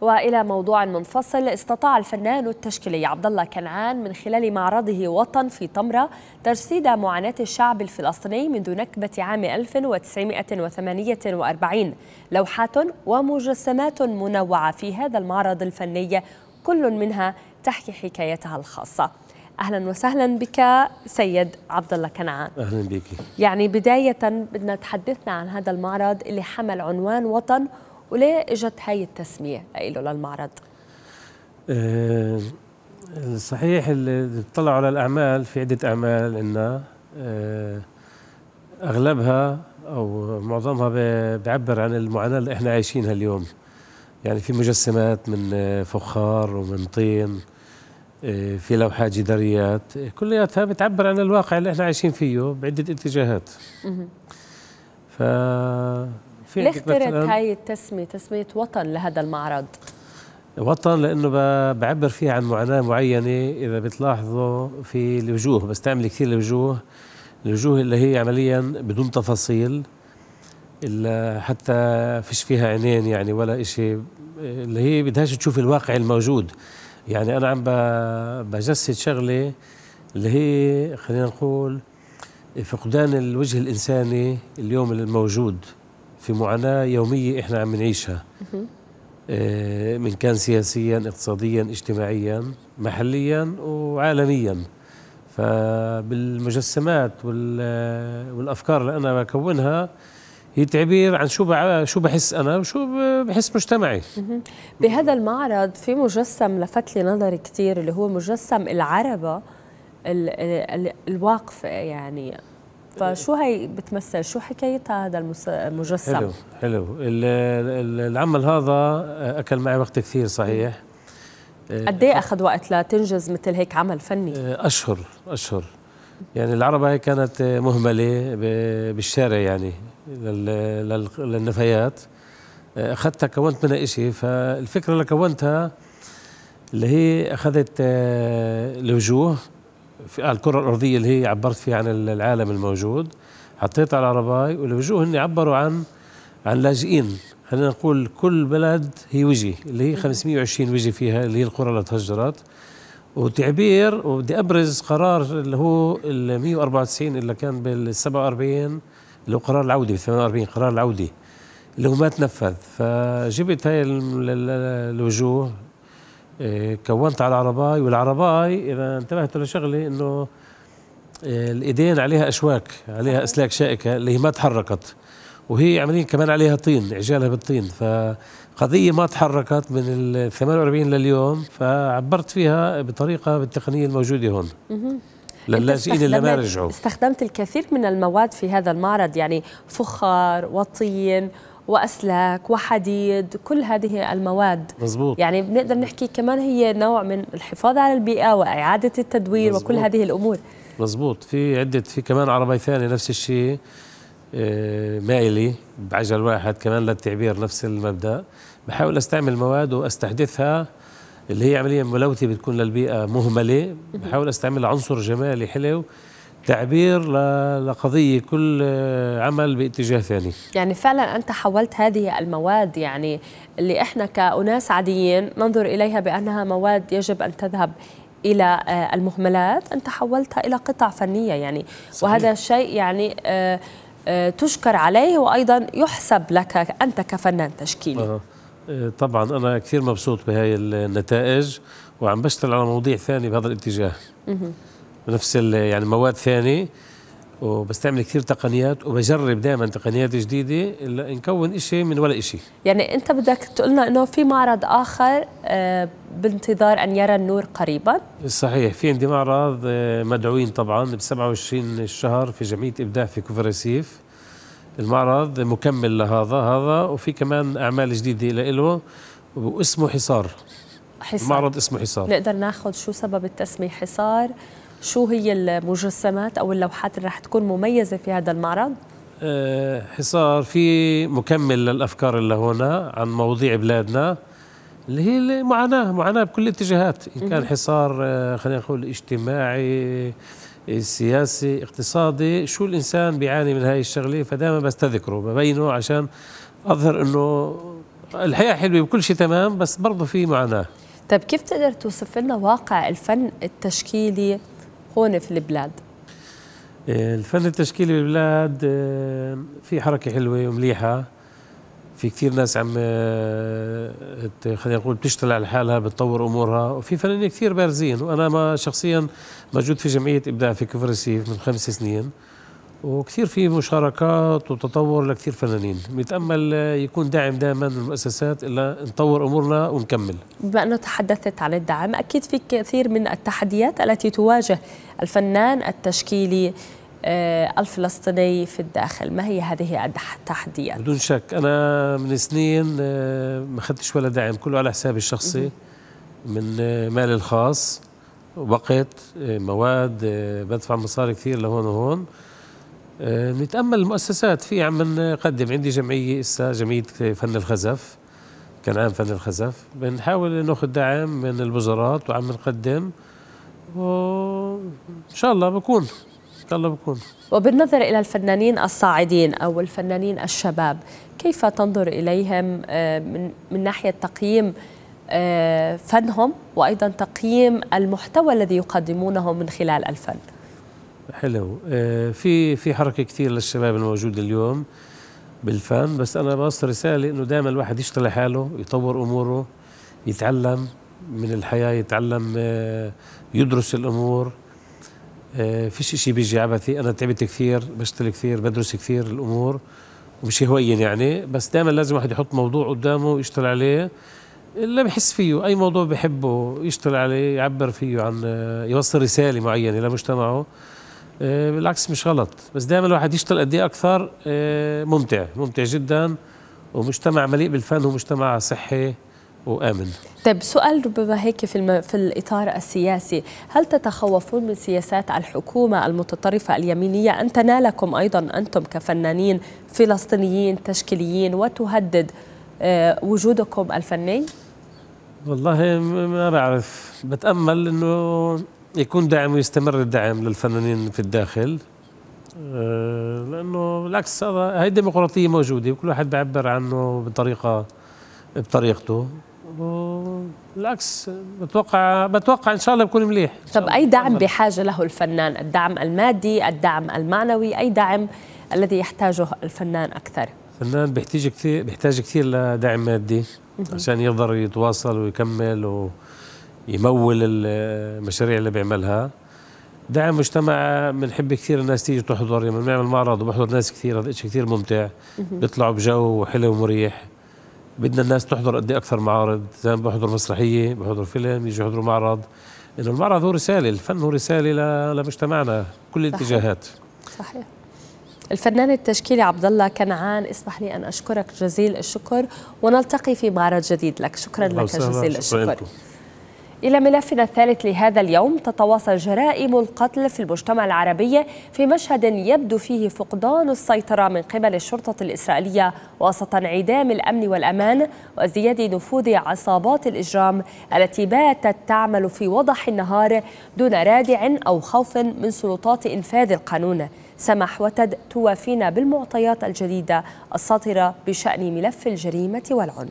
وإلى موضوع منفصل استطاع الفنان التشكيلي عبد الله كنعان من خلال معرضه وطن في طمره تجسيد معاناة الشعب الفلسطيني منذ نكبة عام 1948 لوحات ومجسمات منوعة في هذا المعرض الفني كل منها تحكي حكايتها الخاصة. أهلا وسهلا بك سيد عبد الله كنعان. أهلا بك. يعني بداية بدنا تحدثنا عن هذا المعرض اللي حمل عنوان وطن وليه إجت هاي التسمية؟ له للمعرض. أه صحيح اللي اطلعوا على الأعمال في عدة أعمال عندنا أه أغلبها أو معظمها بيعبر عن المعاناة اللي إحنا عايشينها اليوم. يعني في مجسمات من فخار ومن طين آه، في لوحات جداريات كلياتها بتعبر عن الواقع اللي إحنا عايشين فيه بعدة اتجاهات. ف ليه اخترت هاي التسمية تسمية وطن لهذا المعرض. وطن لأنه بعبر فيها عن معاناة معينة إذا بتلاحظوا في الوجوه بستعمل كثير الوجوه الوجوه اللي هي عمليا بدون تفاصيل إلا حتى فيش فيها عينين يعني ولا شيء اللي هي بدهاش تشوف الواقع الموجود. يعني أنا عم بجسد شغلة اللي هي خلينا نقول فقدان الوجه الإنساني اليوم الموجود. في معاناة يومية إحنا عم نعيشها. آه، من كان سياسيا اقتصاديا اجتماعيا محليا وعالميا. فبالمجسمات والأفكار اللي أنا بكونها هي تعبير عن شو شو بحس أنا وشو بحس مجتمعي. بهذا المعرض في مجسم لفت لي نظري كثير اللي هو مجسم العربة الواقفة يعني فشو هي بتمثل؟ شو حكايتها هذا المجسم؟ حلو حلو. العمل هذا أكل معي وقت كثير صحيح. قد إيه أخذ وقت لتنجز مثل هيك عمل فني؟ أشهر أشهر. يعني العربة هي كانت مهملة بالشارع يعني للنفايات. أخذتها كونت منها شيء فالفكرة اللي كونتها اللي هي أخذت آه، الوجوه في الكرة الأرضية اللي هي عبرت فيها عن العالم الموجود. حطيتها على العرباي والوجوه هن عبروا عن عن لاجئين. خلينا نقول كل بلد هي وجه اللي هي 520 وجه فيها اللي هي القرى اللي تهجرت. وتعبير وبدي أبرز قرار اللي هو ال 194 اللي كان بال 47 اللي هو قرار العودة ب 48 قرار العودة اللي هو ما تنفذ. فجبت هاي الوجوه. كونت على العرباي والعرباي إذا انتبهتوا لشغله إنه إيه، الإيدين عليها أشواك عليها أسلاك شائكة اللي هي ما تحركت. وهي عمليا كمان عليها طين عجالها بالطين. فقضية ما تحركت من ال 48 لليوم فعبرت فيها بطريقة بالتقنية الموجودة هون. للاجئين اللي ما رجعوا. استخدمت الكثير من المواد في هذا المعرض يعني فخار وطين وأسلاك وحديد كل هذه المواد. مزبوط. يعني بنقدر نحكي كمان هي نوع من الحفاظ على البيئة وإعادة التدوير مزبوط. وكل هذه الأمور. مزبوط في عدة في كمان عربي ثاني نفس الشيء آه، مائلي بعجل واحد كمان للتعبير نفس المبدأ. بحاول أستعمل مواد وأستحدثها اللي هي عمليا ملوثة بتكون للبيئة مهملة. بحاول أستعمل عنصر جمالي حلو تعبير لقضية كل عمل باتجاه ثاني. يعني فعلا أنت حولت هذه المواد يعني اللي إحنا كأناس عاديين ننظر إليها بأنها مواد يجب أن تذهب إلى آه، المهملات. أنت حولتها إلى قطع فنية يعني. صحيح. وهذا الشيء يعني آه، آه، تشكر عليه وأيضا يحسب لك أنت كفنان تشكيلي. أه. طبعا أنا كثير مبسوط بهاي النتائج وعم بشتغل على مواضيع ثانية بهذا الاتجاه. نفس يعني مواد ثانية وبستعمل كثير تقنيات وبجرب دائما تقنيات جديدة نكون شيء من ولا شيء يعني أنت بدك تقول لنا إنه في معرض آخر آه، بانتظار أن يرى النور قريبا. صحيح في عندي معرض آه، مدعوين طبعا ب 27 الشهر في جمعية إبداع في كفر رسيف المعرض مكمل لهذا هذا وفي كمان أعمال جديدة له واسمه حصار. حصار. معرض اسمه حصار. نقدر ناخذ شو سبب التسمية حصار؟ شو هي المجسمات أو اللوحات اللي رح تكون مميزة في هذا المعرض؟ أه حصار في مكمل للأفكار اللي هنا عن مواضيع بلادنا اللي هي المعاناه معاناة بكل الاتجاهات. إن كان حصار آه، خلينا نقول اجتماعي سياسي اقتصادي شو الإنسان بيعاني من هاي الشغلة؟ فدائما بستذكره ببينه عشان أظهر إنه الحياة حلوة وكل شيء تمام بس برضه في معاناة. طيب كيف تقدر توصف لنا واقع الفن التشكيلي هون في البلاد؟ الفن التشكيلي بالبلاد آه، في حركة حلوة ومليحة. في كثير ناس عم آه، خلينا نقول بتشتغل على حالها بتطور أمورها. وفي فنانين كثير بارزين. وأنا ما شخصيا موجود في جمعية إبداع في كفر السيف من خمس سنين. وكثير في مشاركات وتطور لكثير فنانين. بنتامل يكون داعم دائما للمؤسسات إلا نطور أمورنا ونكمل. بما أنه تحدثت عن الدعم أكيد في كثير من التحديات التي تواجه الفنان التشكيلي آه، الفلسطيني في الداخل. ما هي هذه التحديات؟ بدون شك. أنا من سنين آه، ما أخذتش ولا دعم كله على حسابي الشخصي. من آه، مالي الخاص وقت مواد بدفع مصاري كثير لهون وهون. نتأمل المؤسسات. في عم نقدم عندي جمعية إسا جمعية فن الخزف كان عام فن الخزف. بنحاول ناخذ دعم من الوزارات وعم نقدم وإن شاء الله بكون الله بكون. وبالنظر إلى الفنانين الصاعدين أو الفنانين الشباب كيف تنظر إليهم آه، من, من ناحية تقييم آه، فنهم وأيضا تقييم المحتوى الذي يقدمونه من خلال الفن؟ حلو. آه، في في حركة كثير للشباب الموجود اليوم بالفن بس أنا بوصل رسالة إنه دائما الواحد يشتغل حاله يطور أموره يتعلم من الحياة يتعلم يدرس الأمور. آه، فيش شيء بيجي عبثي أنا تعبت كثير بشتغل كثير بدرس كثير الأمور ومش هوين يعني. بس دائما لازم واحد يحط موضوع قدامه ويشتغل عليه. اللي بحس فيه أي موضوع بحبه يشتغل عليه يعبر فيه عن آه، يوصل رسالة معينة لمجتمعه. آه، بالعكس مش غلط. بس دائما الواحد يشتغل قد إيه أكثر ممتع ممتع جدا ومجتمع مليء بالفن ومجتمع صحي وآمن. طيب سؤال ربما هيك في, الم... في الإطار السياسي. هل تتخوفون من سياسات الحكومة المتطرفة اليمينية؟ أن تنالكم أيضا أنتم كفنانين فلسطينيين تشكيليين وتهدد آه، وجودكم الفني؟ والله ما بعرف. بتأمل أنه يكون دعم ويستمر الدعم للفنانين في الداخل. آه، لأنه بالعكس هذا هي ديمقراطية موجودة وكل واحد بيعبر عنه بطريقة بطريقته. بالعكس بتوقع بتوقع إن شاء الله بكون مليح. طب أي دعم بحاجة له الفنان؟ الدعم المادي الدعم المعنوي أي دعم الذي يحتاجه الفنان أكثر؟ الفنان بيحتاج كثير بيحتاج كثير لدعم مادي عشان يقدر يتواصل ويكمل ويمول المشاريع اللي بيعملها. دعم مجتمع بنحب كثير الناس تيجي تحضر لما بنعمل معرض وبحضر ناس كثير هذا شيء كثير ممتع. بيطلعوا بجو حلو ومريح. بدنا الناس تحضر قد إيه أكثر معارض. زي ما بحضر مسرحية بحضر فيلم يجوا يحضروا معرض. إنه المعرض هو رسالة الفن هو رسالة لمجتمعنا كل الاتجاهات. صحيح. الفنان التشكيلي عبد الله كنعان اسمح لي أن أشكرك جزيل الشكر ونلتقي في معرض جديد لك. شكرا لك جزيل الشكر. إلى ملفنا الثالث لهذا اليوم تتواصل جرائم القتل في المجتمع العربي في مشهد يبدو فيه فقدان السيطرة من قبل الشرطة الإسرائيلية وسط انعدام الأمن والأمان وازدياد نفوذ عصابات الإجرام التي باتت تعمل في وضح النهار دون رادع أو خوف من سلطات إنفاذ القانون. سمح وتد توافينا بالمعطيات الجديدة الساطرة بشأن ملف الجريمة والعنف.